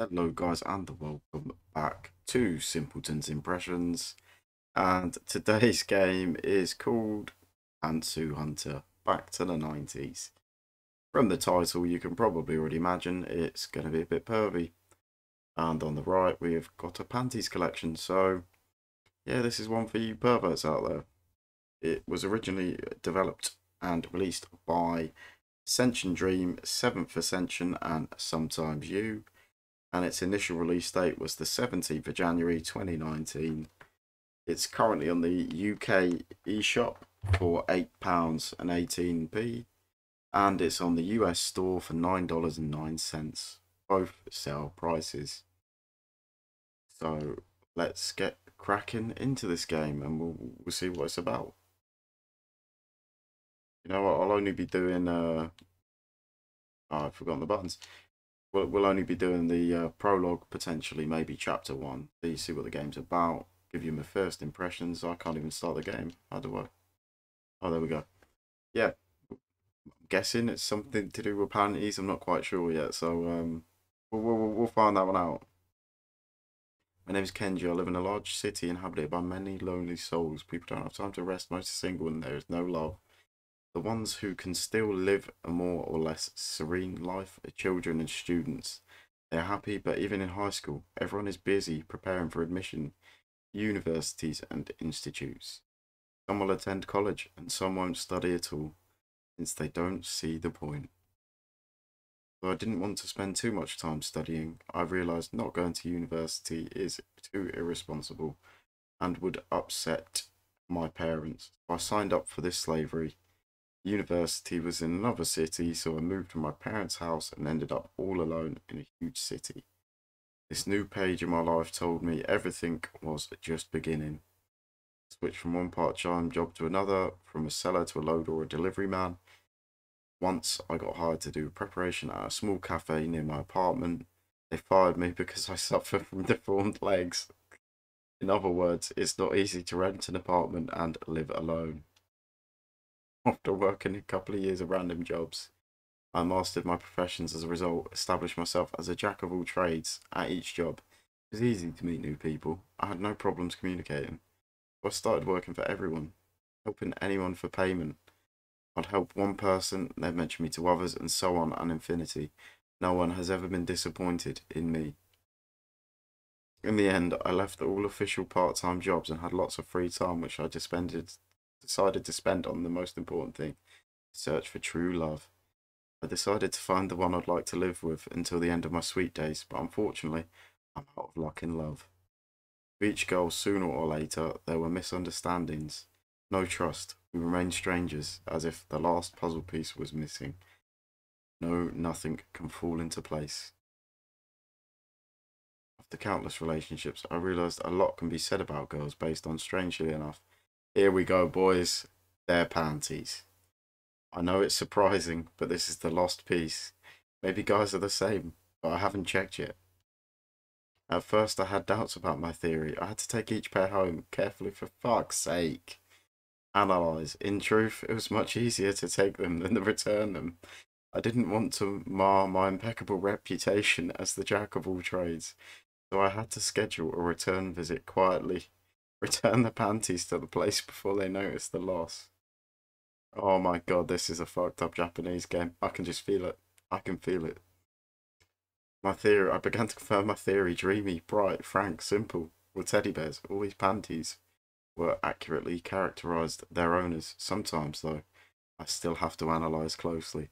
Hello guys and welcome back to Simpleton's Impressions and today's game is called Pantsu Hunter Back to the 90s. From the title you can probably already imagine it's going to be a bit pervy and on the right we've got a panties collection so yeah this is one for you perverts out there. It was originally developed and released by Ascension Dream, 7th Ascension and Sometimes You and its initial release date was the 17th of January 2019. It's currently on the UK eShop for £8 and 18p and it's on the US store for $9.09. Both sale prices. So let's get cracking into this game and we'll, we'll see what it's about. You know what, I'll only be doing, uh, oh, I've forgotten the buttons. We'll, only be doing the uh, prologue, potentially, maybe chapter one. So you see what the game's about, give you my first impressions. I can't even start the game. Do I? Oh, there we go. Yeah, I'm guessing it's something to do with panties. I'm not quite sure yet, so um, we'll, we'll, we'll find that one out. My name is Kenji. I live in a large city inhabited by many lonely souls. People don't have time to rest. Most are single and there is no love. The ones who can still live a more or less serene life are children and students. They are happy, but even in high school, everyone is busy preparing for admission, universities and institutes. Some will attend college and some won't study at all, since they don't see the point. Though I didn't want to spend too much time studying, I realised not going to university is too irresponsible and would upset my parents. I signed up for this slavery. University was in another city, so I moved to my parents' house and ended up all alone in a huge city. This new page in my life told me everything was just beginning. Switched from one part-time job to another, from a seller to a loader or a delivery man, once I got hired to do preparation at a small cafe near my apartment. They fired me because I suffer from deformed legs. In other words, it's not easy to rent an apartment and live alone. After working a couple of years of random jobs, I mastered my professions as a result, established myself as a jack of all trades at each job. It was easy to meet new people. I had no problems communicating. I started working for everyone, helping anyone for payment, I'd help one person, they'd mention me to others, and so on an infinity. No one has ever been disappointed in me. In the end, I left all official part-time jobs and had lots of free time, which I decided to spend on the most important thing, search for true love. I decided to find the one I'd like to live with until the end of my sweet days, but unfortunately, I'm out of luck in love. With each girl, sooner or later, there were misunderstandings, no trust, we remain strangers, as if the last puzzle piece was missing. No, nothing can fall into place. After countless relationships, I realised a lot can be said about girls based on, strangely enough, here we go, boys, their panties. I know it's surprising, but this is the lost piece. Maybe guys are the same, but I haven't checked yet. At first, I had doubts about my theory. I had to take each pair home carefully for fuck's sake analyze. In truth, it was much easier to take them than to return them. I didn't want to mar my impeccable reputation as the jack of all trades, so I had to schedule a return visit quietly. Return the panties to the place before they notice the loss. Oh my god, this is a fucked up Japanese game. I can just feel it. I can feel it. My theory, I began to confirm my theory, dreamy, bright, frank, simple, with teddy bears, All these panties were accurately characterized their owners. Sometimes, though, I still have to analyze closely.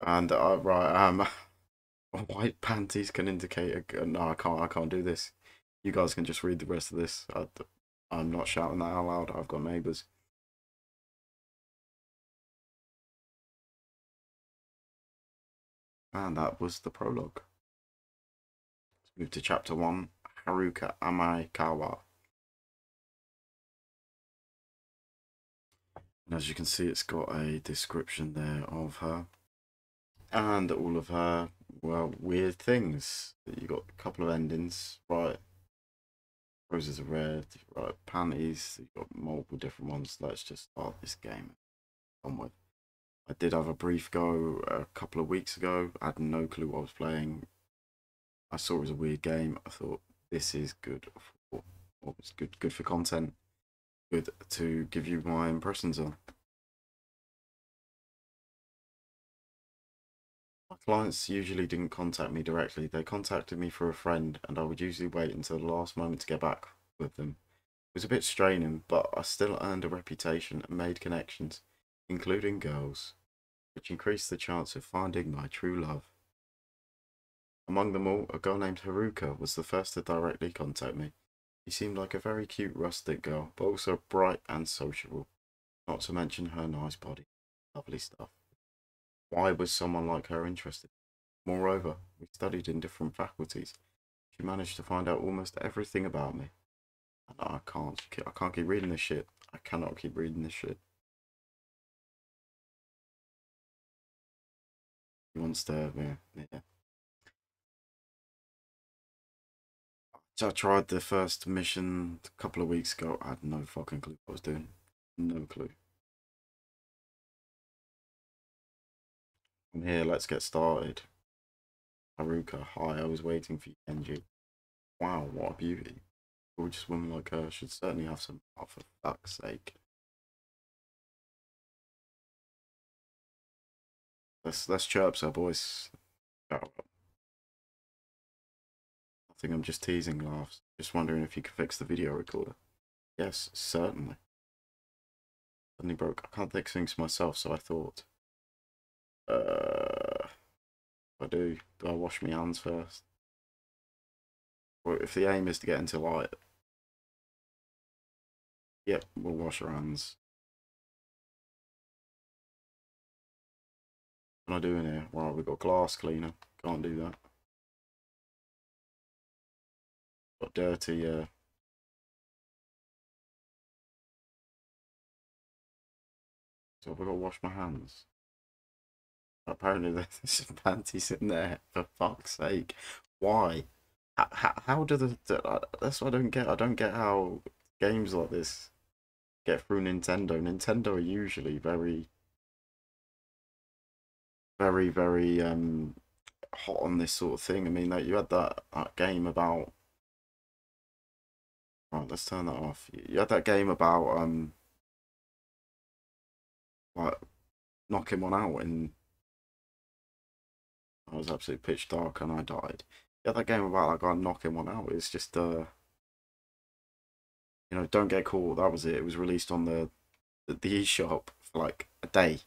And uh, right, um, white panties can indicate a. No, I can't. I can't do this. You guys can just read the rest of this. I, I'm not shouting that out loud. I've got neighbours. And that was the prologue. Let's move to chapter one. Haruka Amaikawa. And as you can see, it's got a description there of her and all of her, well, weird things. You got a couple of endings, right? Roses are red, right? Panties, you've got multiple different ones. Let's just start this game on with. I did have a brief go a couple of weeks ago. I had no clue what I was playing. I saw it was a weird game. I thought this is good for what was good good for content. Good to give you my impressions on. Clients usually didn't contact me directly. They contacted me for a friend, and I would usually wait until the last moment to get back with them. It was a bit straining, but I still earned a reputation and made connections, including girls, which increased the chance of finding my true love. Among them all, a girl named Haruka was the first to directly contact me. She seemed like a very cute rustic girl, but also bright and sociable, not to mention her nice body. Lovely stuff. Why was someone like her interested? Moreover, we studied in different faculties. She managed to find out almost everything about me. And I can't, I can't keep reading this shit. I cannot keep reading this shit. He wants to, uh, yeah, yeah. So I tried the first mission a couple of weeks ago. I had no fucking clue what I was doing. No clue. I'm here, let's get started. Haruka, hi, I was waiting for you, Kenji. Wow, what a beauty. Gorgeous woman like her should certainly have some for fuck's sake. Let's let's chirp our boys. I think I'm just teasing laughs. Just wondering if you could fix the video recorder. Yes, certainly. Suddenly broke. I can't fix things myself, so I thought. Uh, I do. Do I wash my hands first? Well, if the aim is to get into light, yep, we'll wash our hands. What am I doing here? Well, we've got glass cleaner. Can't do that. Got dirty, uh, So I've got to wash my hands. Apparently there's some panties in there, for fuck's sake. Why? How, how do the, the... That's what I don't get. I don't get how games like this get through Nintendo. Nintendo are usually very... Very, very um, hot on this sort of thing. I mean, like, you had that, that game about... Right, let's turn that off. You had that game about... um, like knocking one out in I was absolutely pitch dark and I died. Yeah, that game about that guy knocking one out is just uh you know, don't get caught. That was it. It was released on the the eShop for like a day,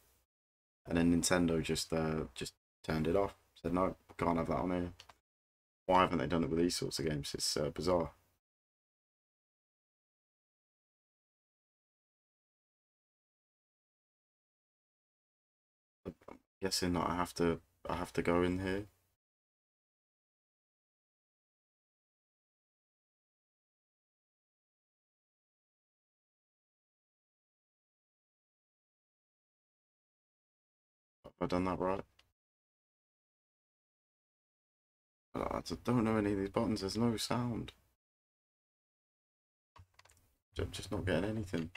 and then Nintendo just uh just turned it off. Said no, can't have that on here. Why haven't they done it with these sorts of games? It's uh, bizarre. I'm guessing that I have to I have to go in here. Have I done that right? Uh, I don't know any of these buttons. There's no sound. I'm just not getting anything.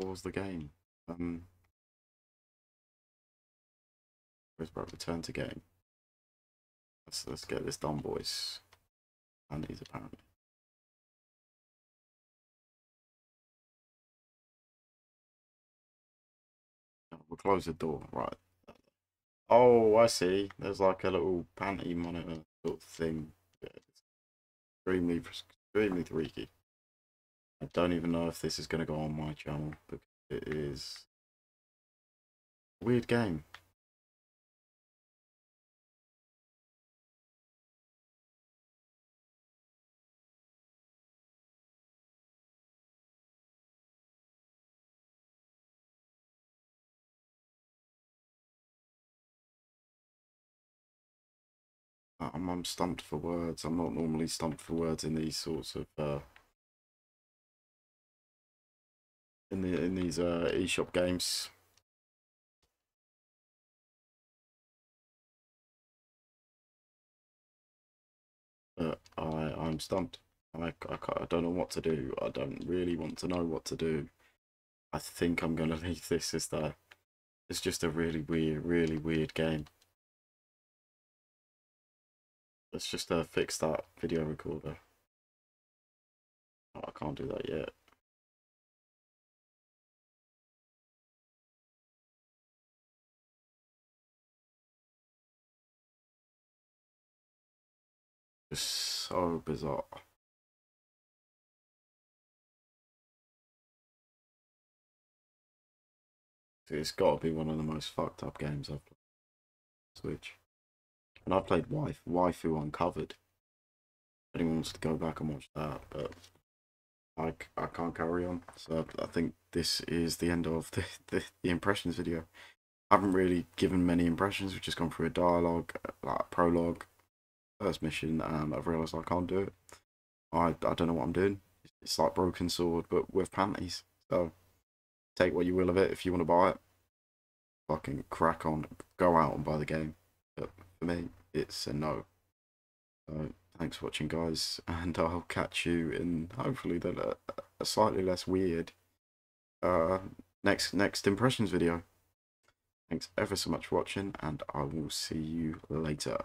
Pause the game. Um, where's about return to game? Let's let's get this done, boys. And these apparently. We'll close the door, right? Oh, I see. There's like a little panty monitor sort of thing. Yeah, extremely, extremely freaky. I don't even know if this is going to go on my channel because it is a weird game. I'm, I'm stumped for words. I'm not normally stumped for words in these sorts of uh, in the in these uh, eShop games. But I I'm stumped. I, I, I don't know what to do. I don't really want to know what to do. I think I'm to leave this as the It's just a really weird, really weird game. Let's just uh, fix that video recorder. Oh, I can't do that yet. Just so bizarre. It's got to be one of the most fucked up games I've played. Switch. And I've played Wife, Waifu Uncovered. Anyone wants to go back and watch that, but I, I can't carry on. So I think this is the end of the, the, the impressions video. I haven't really given many impressions. We've just gone through a dialogue, uh, like prologue, first mission, and I've realised I can't do it. I, I don't know what I'm doing. It's like Broken Sword, but with panties. So take what you will of it if you want to buy it. Fucking crack on, go out and buy the game. But for me, it's a no. So thanks for watching, guys, and I'll catch you in hopefully the a slightly less weird uh next next impressions video. Thanks ever so much for watching, and I will see you later.